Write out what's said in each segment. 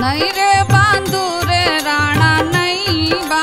नहीं रे बांधू रे राणा नहीं बा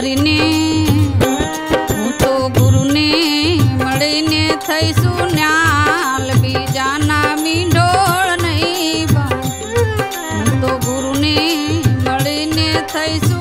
हरि तो गुरु ने मड़ी ने थी सुनाल ना मीडोल नहीं तो गुरु ने मड़ी ने थी